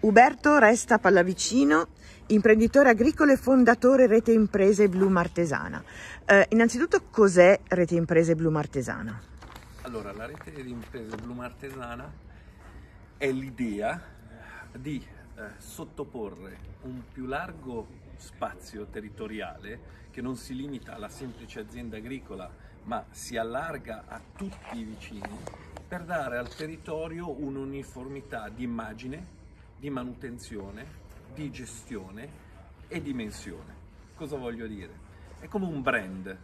Uberto Resta Pallavicino, imprenditore agricolo e fondatore Rete Imprese Blu Martesana. Eh, innanzitutto cos'è Rete Imprese Blu Martesana? Allora, la Rete Imprese Blu Martesana è l'idea di eh, sottoporre un più largo spazio territoriale che non si limita alla semplice azienda agricola ma si allarga a tutti i vicini per dare al territorio un'uniformità di immagine, di manutenzione, di gestione e dimensione. Cosa voglio dire? È come un brand,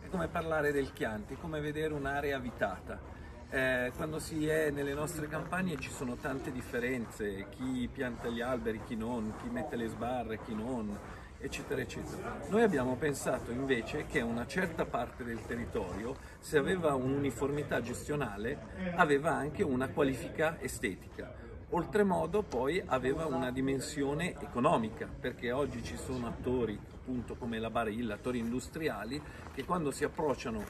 è come parlare del Chianti, è come vedere un'area abitata. Eh, quando si è nelle nostre campagne ci sono tante differenze, chi pianta gli alberi, chi non, chi mette le sbarre, chi non, eccetera, eccetera. Noi abbiamo pensato invece che una certa parte del territorio, se aveva un'uniformità gestionale, aveva anche una qualifica estetica Oltremodo poi aveva una dimensione economica, perché oggi ci sono attori appunto come la Barilla, attori industriali, che quando si approcciano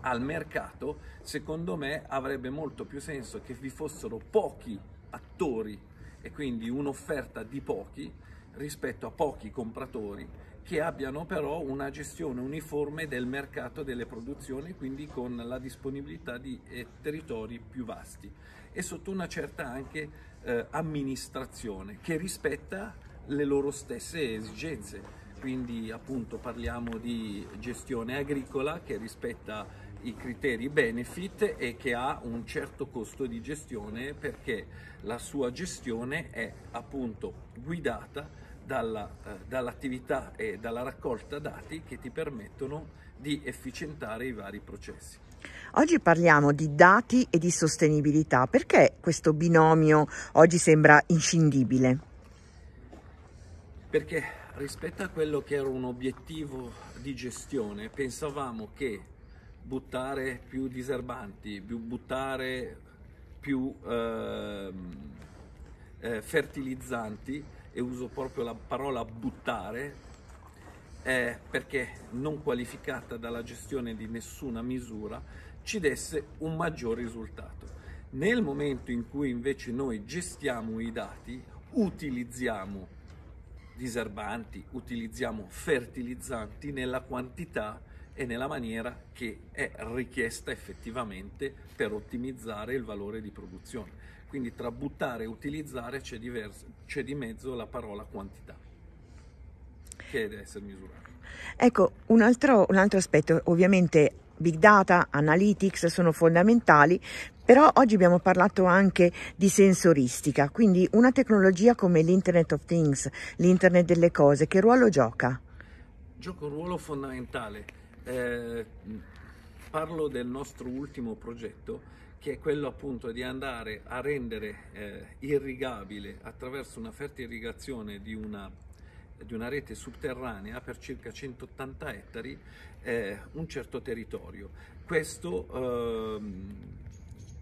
al mercato, secondo me avrebbe molto più senso che vi fossero pochi attori e quindi un'offerta di pochi rispetto a pochi compratori che abbiano però una gestione uniforme del mercato delle produzioni, quindi con la disponibilità di eh, territori più vasti e sotto una certa anche eh, amministrazione che rispetta le loro stesse esigenze. Quindi appunto parliamo di gestione agricola che rispetta i criteri benefit e che ha un certo costo di gestione perché la sua gestione è appunto guidata dalla, eh, dall'attività e dalla raccolta dati che ti permettono di efficientare i vari processi. Oggi parliamo di dati e di sostenibilità. Perché questo binomio oggi sembra inscindibile? Perché rispetto a quello che era un obiettivo di gestione, pensavamo che buttare più diserbanti, buttare più eh, eh, fertilizzanti e uso proprio la parola buttare, eh, perché non qualificata dalla gestione di nessuna misura, ci desse un maggior risultato. Nel momento in cui invece noi gestiamo i dati, utilizziamo diserbanti, utilizziamo fertilizzanti nella quantità e nella maniera che è richiesta effettivamente per ottimizzare il valore di produzione. Quindi tra buttare e utilizzare c'è, diverso, c'è di mezzo la parola quantità, che deve essere misurata. Ecco, un altro, un altro aspetto, ovviamente big data, analytics sono fondamentali, però oggi abbiamo parlato anche di sensoristica, quindi una tecnologia come l'Internet of Things, l'Internet delle cose, che ruolo gioca? Gioca un ruolo fondamentale. Eh, parlo del nostro ultimo progetto che è quello appunto di andare a rendere eh, irrigabile attraverso una fertirrigazione di una, di una rete subterranea per circa 180 ettari eh, un certo territorio. Questo ehm,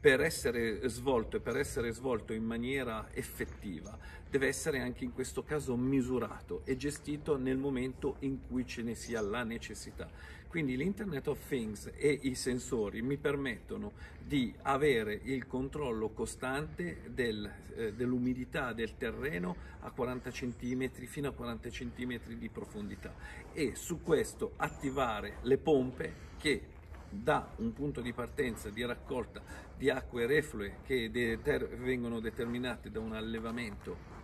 per essere svolto e per essere svolto in maniera effettiva deve essere anche in questo caso misurato e gestito nel momento in cui ce ne sia la necessità. Quindi l'Internet of Things e i sensori mi permettono di avere il controllo costante del, eh, dell'umidità del terreno a 40 cm fino a 40 cm di profondità e su questo attivare le pompe che da un punto di partenza di raccolta di acque reflue che deter- vengono determinate da un allevamento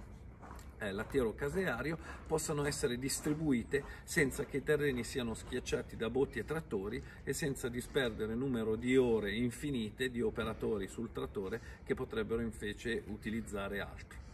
eh, lattiero-caseario possano essere distribuite senza che i terreni siano schiacciati da botti e trattori e senza disperdere numero di ore infinite di operatori sul trattore che potrebbero invece utilizzare altro.